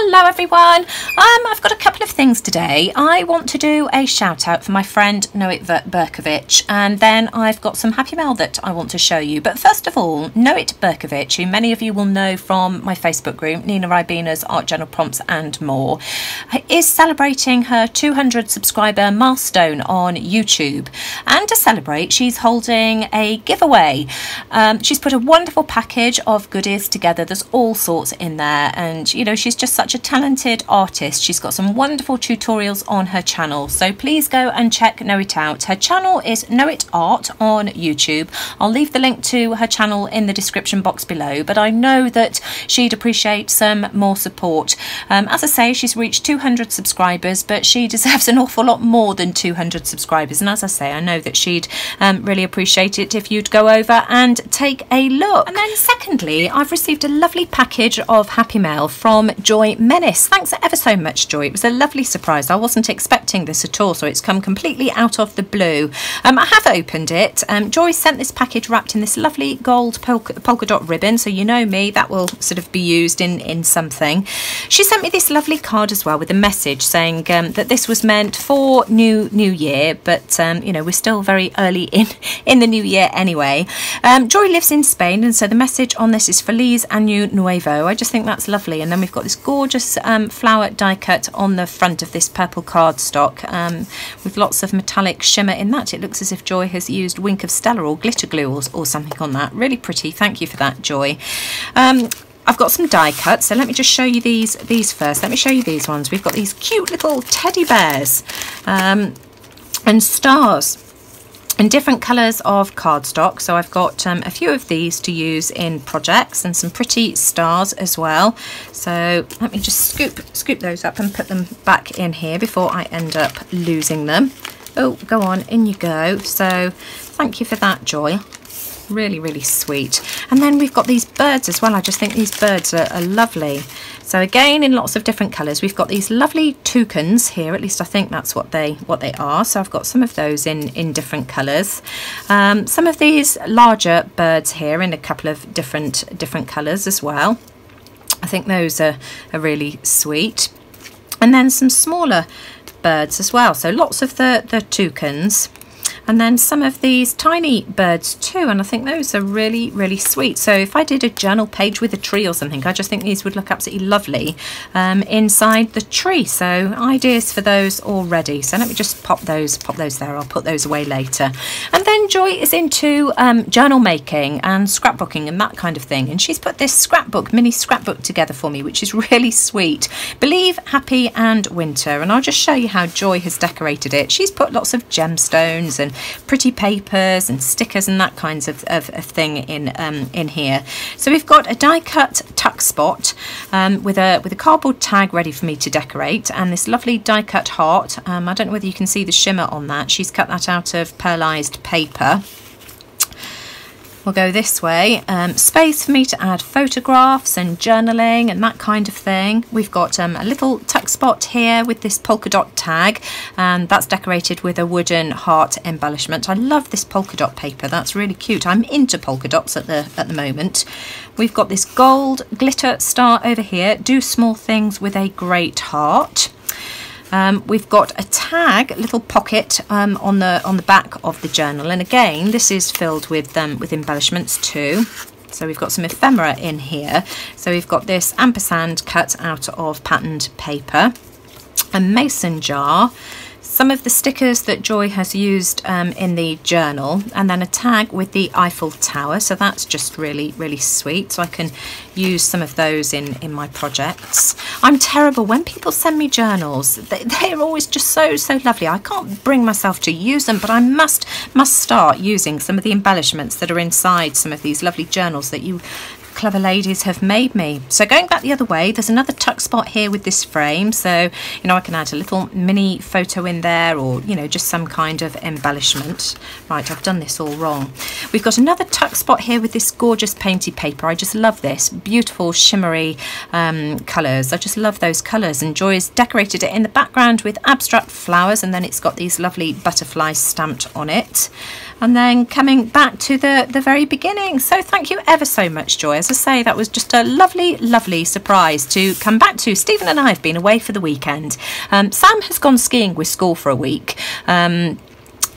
Hello everyone. Um, I've got a couple of things today. I want to do a shout out for my friend Noit Berkovic and then I've got some happy mail that I want to show you. But first of all, Noit Berkovic, who many of you will know from my Facebook group, Nina Ribena's Art Journal Prompts and more, is celebrating her 200 subscriber milestone on YouTube. And to celebrate, she's holding a giveaway. Um, she's put a wonderful package of goodies together. There's all sorts in there and you know she's just such a talented artist. She's got some wonderful tutorials on her channel. So please go and check Noit out. Her channel is Noit Art on YouTube. I'll leave the link to her channel in the description box below, but I know that she'd appreciate some more support. Um, as I say, she's reached 200 subscribers, but she deserves an awful lot more than 200 subscribers. And as I say, I know that she'd um, really appreciate it if you'd go over and take a look. And then secondly, I've received a lovely package of Happy Mail from Joy Menis. Thanks ever so much, Joy. It was a lovely surprise. I wasn't expecting this at all, so it's come completely out of the blue. Um, I have opened it. Um, Joy sent this package wrapped in this lovely gold polka, polka dot ribbon, so you know me, that will sort of be used in, in something. She sent me this lovely card as well with a message saying um, that this was meant for new new year, but um, you know we're still very early in in the new year anyway. Um, Joy lives in Spain, and so the message on this is Feliz Año Nuevo. I just think that's lovely, and then we've got this gorgeous um, flower die cut on the front of this purple cardstock um, with lots of metallic shimmer in that. It looks as if Joy has used Wink of Stella or glitter glue or, or something on that. Really pretty. Thank you for that, Joy. I've got some die cuts, so let me just show you these these first. Let me show you these ones. We've got these cute little teddy bears um, and stars and different colours of cardstock. So I've got um, a few of these to use in projects and some pretty stars as well. So let me just scoop, scoop those up and put them back in here before I end up losing them. Oh, go on, in you go. So thank you for that, Joy really really sweet and then we've got these birds as well I just think these birds are, are lovely so again, in lots of different colours, we've got these lovely toucans here. At least I think that's what they what they are. So I've got some of those in in different colours. Um, some of these larger birds here in a couple of different different colours as well. I think those are, are really sweet. And then some smaller birds as well. So lots of the, the toucans and then some of these tiny birds too and I think those are really really sweet. So if I did a journal page with a tree or something I just think these would look absolutely lovely um, inside the tree. So ideas for those already. So let me just pop those pop those there. I'll put those away later. And then Joy is into um, journal making and scrapbooking and that kind of thing. And she's put this scrapbook mini scrapbook together for me which is really sweet. Believe happy and winter. And I'll just show you how Joy has decorated it. She's put lots of gemstones and pretty papers and stickers and that kinds of, of, of thing in um, in here. So we've got a die cut tuck spot um, with a with a cardboard tag ready for me to decorate and this lovely die cut heart. Um, I don't know whether you can see the shimmer on that. She's cut that out of pearlized paper. We'll go this way. Um, space for me to add photographs and journaling and that kind of thing. We've got um, a little tuck spot here with this polka dot tag and that's decorated with a wooden heart embellishment. I love this polka dot paper. That's really cute. I'm into polka dots at the, at the moment. We've got this gold glitter star over here. Do small things with a great heart. Um, we've got a tag, little pocket um, on the on the back of the journal, and again, this is filled with um, with embellishments too. So we've got some ephemera in here. So we've got this ampersand cut out of patterned paper, a mason jar, some of the stickers that Joy has used um, in the journal and then a tag with the Eiffel Tower. So that's just really really sweet. So I can use some of those in in my projects. I'm terrible when people send me journals. They, they're always just so so lovely. I can't bring myself to use them but I must must start using some of the embellishments that are inside some of these lovely journals that you clever ladies have made me. So going back the other way, there's another tuck spot here with this frame. So, you know, I can add a little mini photo in there or, you know, just some kind of embellishment. Right, I've done this all wrong. We've got another tuck spot here with this gorgeous painted paper. I just love this. Beautiful shimmery um, colours. I just love those colours. And Joy's decorated it in the background with abstract flowers and then it's got these lovely butterflies stamped on it. And then coming back to the, the very beginning. So thank you ever so much, Joy. As I say, that was just a lovely, lovely surprise to come back to. Stephen and I have been away for the weekend. Um, Sam has gone skiing with school for a week. Um,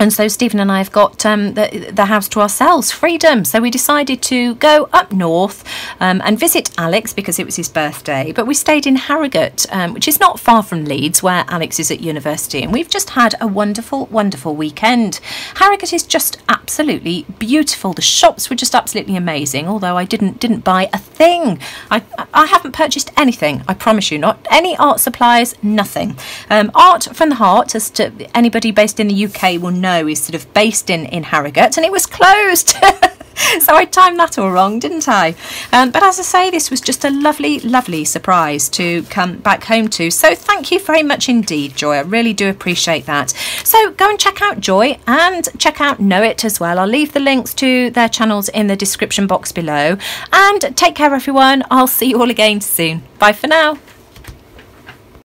and so Stephen and I have got um, the, the house to ourselves, freedom. So we decided to go up north um, and visit Alex because it was his birthday. But we stayed in Harrogate, um, which is not far from Leeds, where Alex is at university. And we've just had a wonderful, wonderful weekend. Harrogate is just absolutely beautiful. The shops were just absolutely amazing. Although I didn't didn't buy a thing. I I haven't purchased anything. I promise you, not any art supplies, nothing. Um, art from the heart, as to anybody based in the UK will know know is sort of based in, in Harrogate and it was closed. so I timed that all wrong, didn't I? Um, but as I say, this was just a lovely, lovely surprise to come back home to. So thank you very much indeed, Joy. I really do appreciate that. So go and check out Joy and check out Noit as well. I'll leave the links to their channels in the description box below. And take care, everyone. I'll see you all again soon. Bye for now.